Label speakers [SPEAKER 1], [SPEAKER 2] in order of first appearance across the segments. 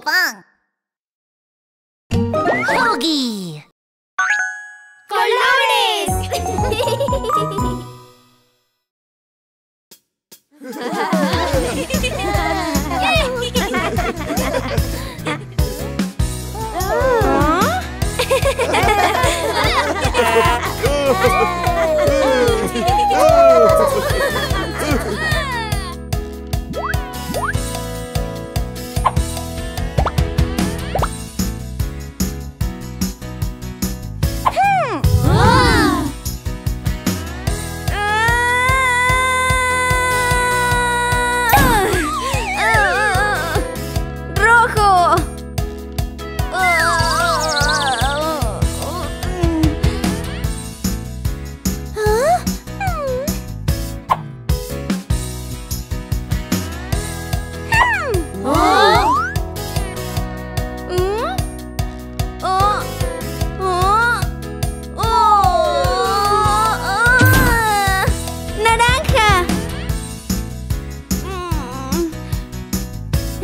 [SPEAKER 1] lubang. Hoagie.
[SPEAKER 2] Colores. oh.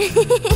[SPEAKER 2] へへへへ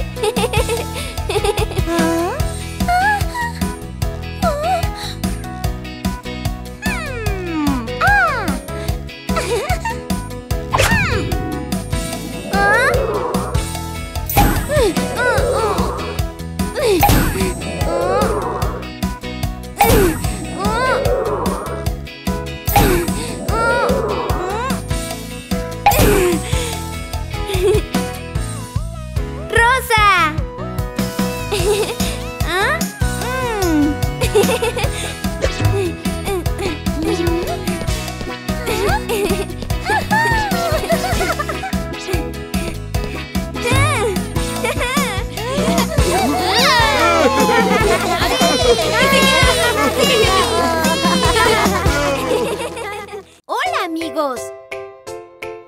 [SPEAKER 3] ¡Hola amigos!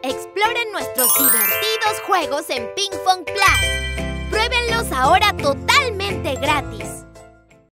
[SPEAKER 3] Exploren nuestros divertidos juegos en Ping Pong Plus. Pruébenlos ahora totalmente gratis.